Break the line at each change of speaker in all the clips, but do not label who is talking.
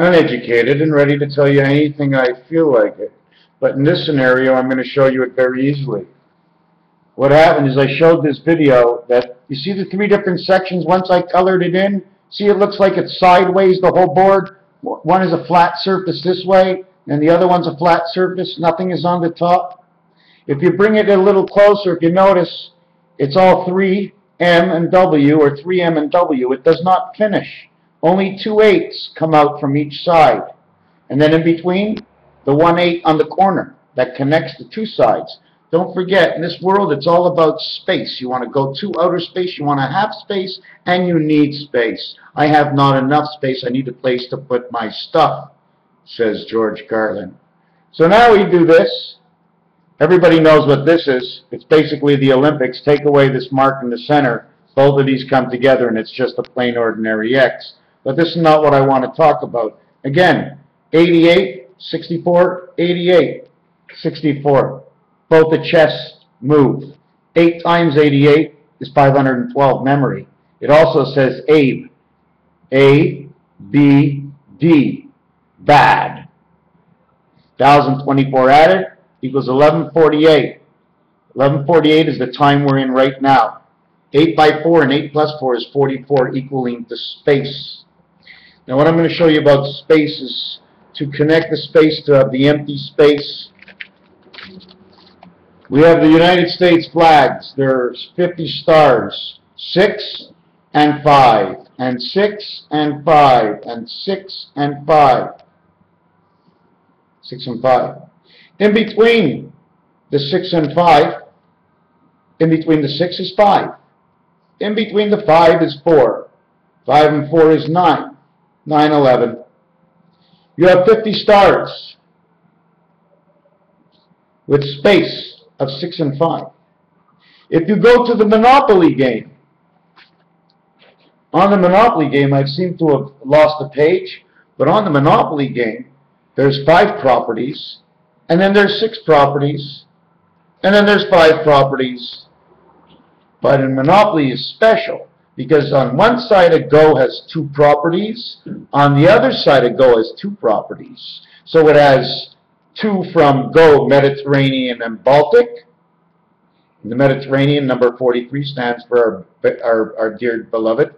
uneducated and ready to tell you anything I feel like it. But in this scenario, I'm going to show you it very easily. What happened is I showed this video that, you see the three different sections once I colored it in? See it looks like it's sideways, the whole board? One is a flat surface this way, and the other one's a flat surface. Nothing is on the top. If you bring it a little closer, if you notice, it's all 3M and W, or 3M and W. It does not finish. Only two eighths come out from each side. And then in between, the one eighth on the corner that connects the two sides. Don't forget, in this world, it's all about space. You want to go to outer space, you want to have space, and you need space. I have not enough space. I need a place to put my stuff, says George Carlin. So now we do this. Everybody knows what this is. It's basically the Olympics. Take away this mark in the center. Both of these come together, and it's just a plain ordinary X. But this is not what I want to talk about. Again, 88, 64, 88, 64. Both the chests move. 8 times 88 is 512 memory. It also says Abe. A, B, D. Bad. 1,024 added equals 1148. 1148 is the time we're in right now. 8 by 4 and 8 plus 4 is 44 equaling the space. Now what I'm going to show you about space is to connect the space to the empty space. We have the United States flags. There's 50 stars. 6 and 5 and 6 and 5 and 6 and 5. 6 and 5. In between the 6 and 5, in between the 6 is 5. In between the 5 is 4. 5 and 4 is 9. 9-11. You have 50 stars with space of 6 and 5. If you go to the Monopoly game, on the Monopoly game, I seem to have lost a page, but on the Monopoly game, there's five properties, and then there's six properties, and then there's five properties. But in Monopoly is special because on one side a Go has two properties, on the other side a Go has two properties. So it has two from Go, Mediterranean and Baltic. The Mediterranean, number 43, stands for our, our, our dear beloved.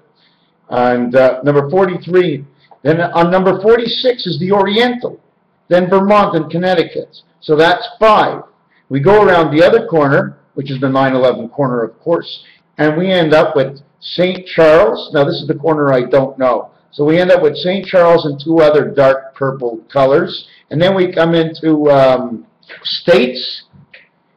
And uh, number 43, then on number 46 is the Oriental, then Vermont and Connecticut. So that's five. We go around the other corner, which is the 9-11 corner, of course, and we end up with St. Charles. Now, this is the corner I don't know. So we end up with St. Charles and two other dark purple colors. And then we come into um, states,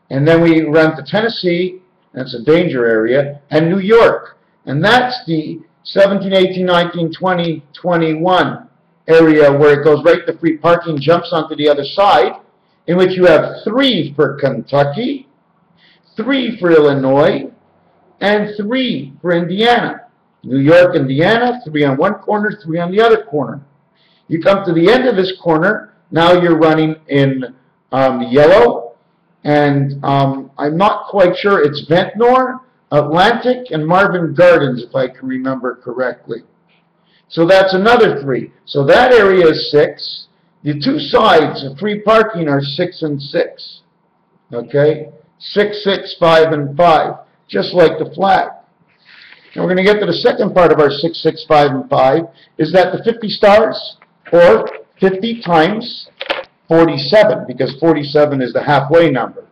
and then we run to Tennessee, that's a danger area, and New York. And that's the 17, 18, 19, 20, 21 area where it goes right to free parking, jumps onto the other side, in which you have three for Kentucky, three for Illinois, and three for Indiana. New York, Indiana, three on one corner, three on the other corner. You come to the end of this corner, now you're running in um, yellow, and um, I'm not quite sure, it's Ventnor, Atlantic, and Marvin Gardens, if I can remember correctly. So that's another three. So that area is six. The two sides of free parking are six and six. Okay? Six, six, five, and five. Just like the flag. And we're going to get to the second part of our six, six, five, and 5, is that the 50 stars, or 50 times 47, because 47 is the halfway number.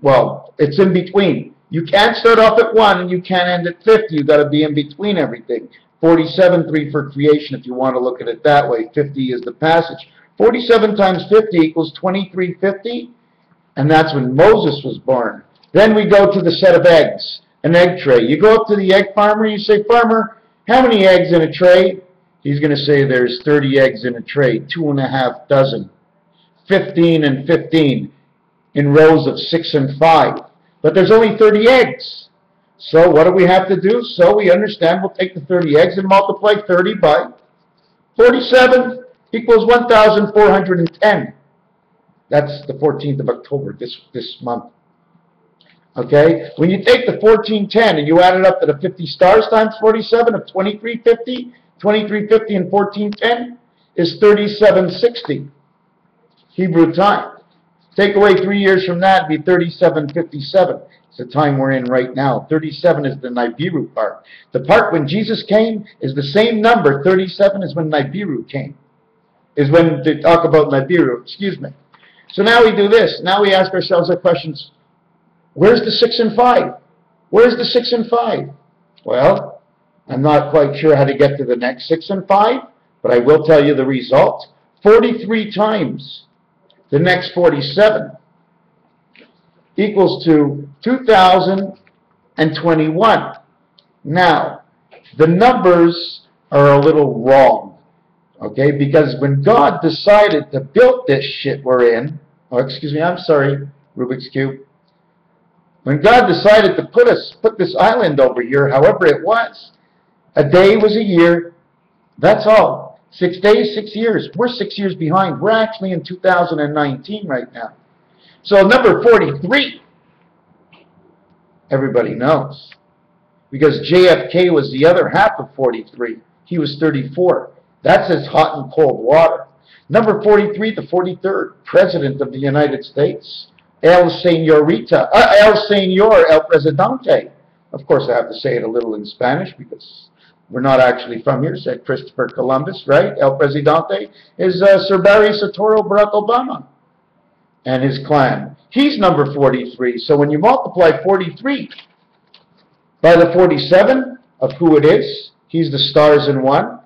well, it's in between. You can't start off at 1 and you can't end at 50. You've got to be in between everything. 47, 3 for creation, if you want to look at it that way. 50 is the passage. 47 times 50 equals 2350, and that's when Moses was born. Then we go to the set of eggs, an egg tray. You go up to the egg farmer you say, Farmer, how many eggs in a tray? He's going to say there's 30 eggs in a tray, two and a half dozen. 15 and 15 in rows of 6 and 5. But there's only 30 eggs. So what do we have to do? So we understand we'll take the 30 eggs and multiply 30 by 47 equals 1,410. That's the 14th of October, this, this month. Okay? When you take the 1410 and you add it up to the 50 stars times 47 of 2350, 2350 and 1410 is 3760 Hebrew time. Take away three years from that, it'd be 3757. It's the time we're in right now. 37 is the Nibiru part. The part when Jesus came is the same number. 37 is when Nibiru came. Is when they talk about Nibiru, excuse me. So now we do this. Now we ask ourselves the questions. Where's the 6 and 5? Where's the 6 and 5? Well, I'm not quite sure how to get to the next 6 and 5, but I will tell you the result. 43 times the next 47 equals to 2021. Now, the numbers are a little wrong, okay? Because when God decided to build this shit we're in, oh, excuse me, I'm sorry, Rubik's Cube. When God decided to put us, put this island over here, however it was, a day was a year, that's all. Six days, six years. We're six years behind. We're actually in 2019 right now. So number 43, everybody knows. Because JFK was the other half of 43. He was 34. That's as hot and cold water. Number 43, the 43rd President of the United States. El Señorita, uh, El Señor, El Presidente. Of course, I have to say it a little in Spanish because we're not actually from here, said Christopher Columbus, right? El Presidente is uh, Sir Barry Soetoro Barack Obama and his clan. He's number 43. So when you multiply 43 by the 47 of who it is, he's the stars in one,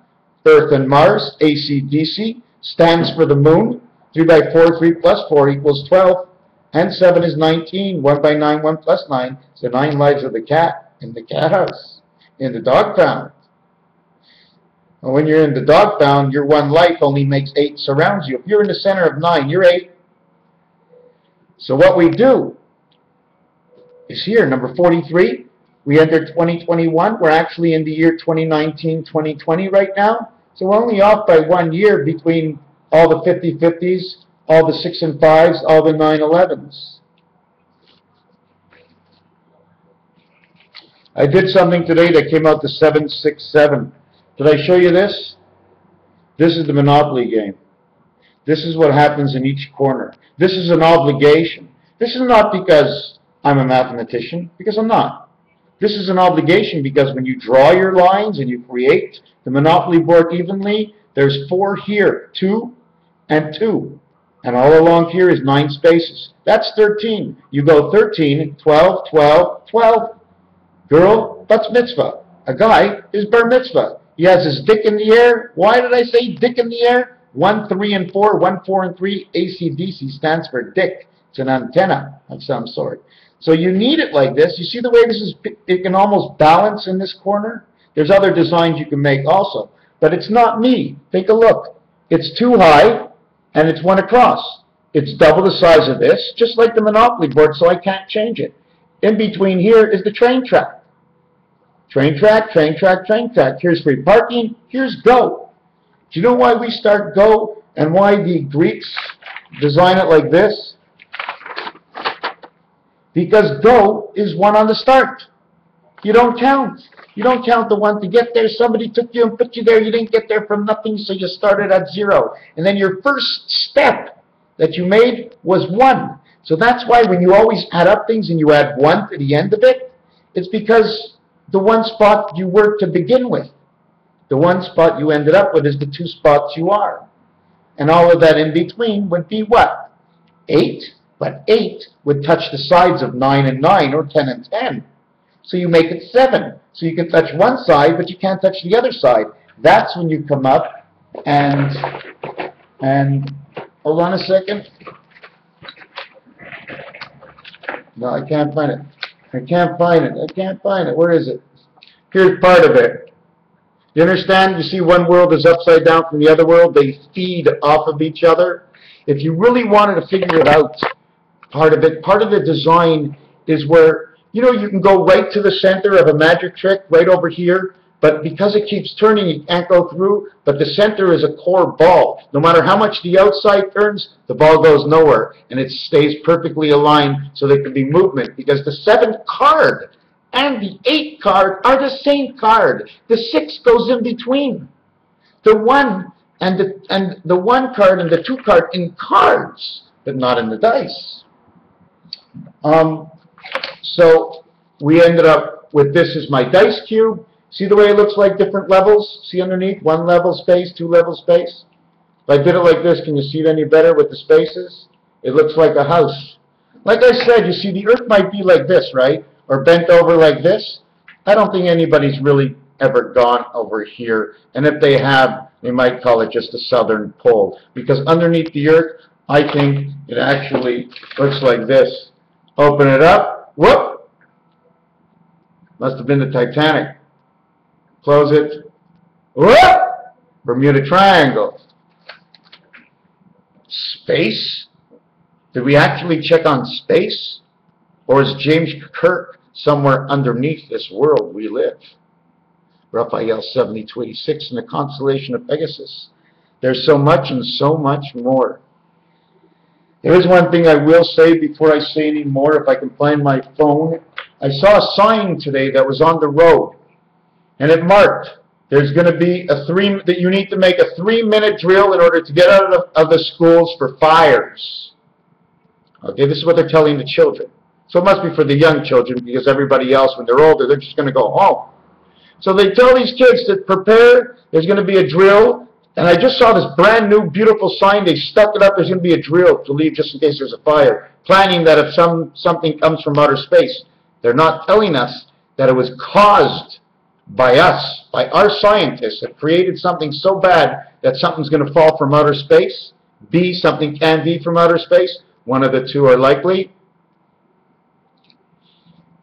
Earth and Mars, ACDC, stands for the moon. 3 by 4, 3 plus 4 equals 12. And 7 is 19. 1 by 9, 1 plus 9. So 9 lives of the cat in the cat house, in the dog pound. And when you're in the dog pound, your one life only makes 8 surrounds you. If you're in the center of 9, you're 8. So what we do is here, number 43. We enter 2021. We're actually in the year 2019-2020 right now. So we're only off by one year between all the 50-50s, all the 6 and 5s, all the 9-11s. I did something today that came out to 767. Did I show you this? This is the Monopoly game. This is what happens in each corner. This is an obligation. This is not because I'm a mathematician, because I'm not. This is an obligation because when you draw your lines and you create the Monopoly board evenly, there's four here, two and two. And all along here is nine spaces. That's 13. You go 13, 12, 12, 12. Girl, that's mitzvah. A guy is bar mitzvah. He has his dick in the air. Why did I say dick in the air? 1, 3, and 4, 1, 4, and 3, ACDC stands for dick. It's an antenna of some sort. So you need it like this. You see the way this is, it can almost balance in this corner? There's other designs you can make also. But it's not me. Take a look. It's too high, and it's one across. It's double the size of this, just like the Monopoly board, so I can't change it. In between here is the train track. Train track, train track, train track. Here's free parking. Here's go. Do you know why we start Go and why the Greeks design it like this? Because Go is one on the start. You don't count. You don't count the one to get there. Somebody took you and put you there. You didn't get there from nothing, so you started at zero. And then your first step that you made was one. So that's why when you always add up things and you add one to the end of it, it's because the one spot you were to begin with. The one spot you ended up with is the two spots you are. And all of that in between would be what? 8, but 8 would touch the sides of 9 and 9, or 10 and 10. So you make it 7. So you can touch one side, but you can't touch the other side. That's when you come up and, and, hold on a second. No, I can't find it. I can't find it. I can't find it. Where is it? Here's part of it. You understand? You see one world is upside down from the other world. They feed off of each other. If you really wanted to figure it out, part of it, part of the design is where, you know, you can go right to the center of a magic trick, right over here, but because it keeps turning, you can't go through, but the center is a core ball. No matter how much the outside turns, the ball goes nowhere, and it stays perfectly aligned so there can be movement, because the seventh card and the 8 card are the same card. The 6 goes in between. the one and the and the one card and the two card in cards, but not in the dice. Um, so we ended up with this as my dice cube. See the way it looks like different levels? See underneath? One level space, two level space. If I did it like this, can you see it any better with the spaces? It looks like a house. Like I said, you see the earth might be like this, right? Or bent over like this. I don't think anybody's really ever gone over here. And if they have, they might call it just the southern pole. Because underneath the earth, I think it actually looks like this. Open it up. Whoop! Must have been the Titanic. Close it. Whoop! Bermuda Triangle. Space? Did we actually check on space? Or is James Kirk somewhere underneath this world we live? Raphael 7026 in the constellation of Pegasus. There's so much and so much more. There is one thing I will say before I say any more, if I can find my phone. I saw a sign today that was on the road, and it marked there's going to be a three that you need to make a three-minute drill in order to get out of the, of the schools for fires. Okay, this is what they're telling the children. So it must be for the young children because everybody else, when they're older, they're just going to go home. So they tell these kids to prepare. There's going to be a drill. And I just saw this brand new, beautiful sign. They stuck it up. There's going to be a drill to leave just in case there's a fire. Planning that if some something comes from outer space, they're not telling us that it was caused by us, by our scientists that created something so bad that something's going to fall from outer space. B, something can be from outer space. One of the two are likely.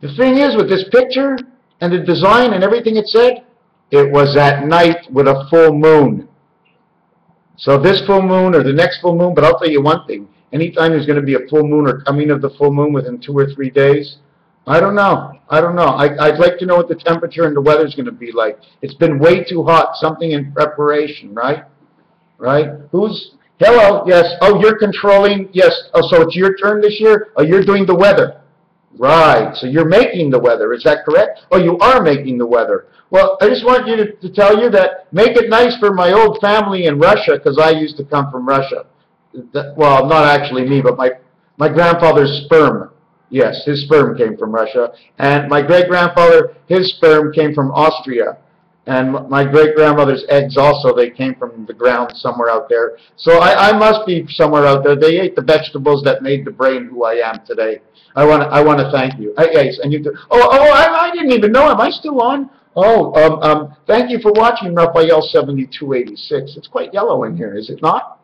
The thing is, with this picture and the design and everything it said, it was at night with a full moon. So this full moon or the next full moon, but I'll tell you one thing. Anytime there's going to be a full moon or coming of the full moon within two or three days, I don't know. I don't know. I, would like to know what the temperature and the weather's going to be like. It's been way too hot. Something in preparation, right? Right? Who's, hello, yes. Oh, you're controlling, yes. Oh, so it's your turn this year? Oh, you're doing the weather. Right. So you're making the weather. Is that correct? Oh, you are making the weather. Well, I just want you to, to tell you that make it nice for my old family in Russia because I used to come from Russia. That, well, not actually me, but my, my grandfather's sperm. Yes, his sperm came from Russia. And my great-grandfather, his sperm came from Austria. And my great-grandmother's eggs also, they came from the ground somewhere out there. So I, I must be somewhere out there. They ate the vegetables that made the brain who I am today. I want to I want to thank you. yes, and you. Oh, oh, I, I didn't even know. Am I still on? Oh, um, um, thank you for watching Raphael 7286. It's quite yellow in here, is it not?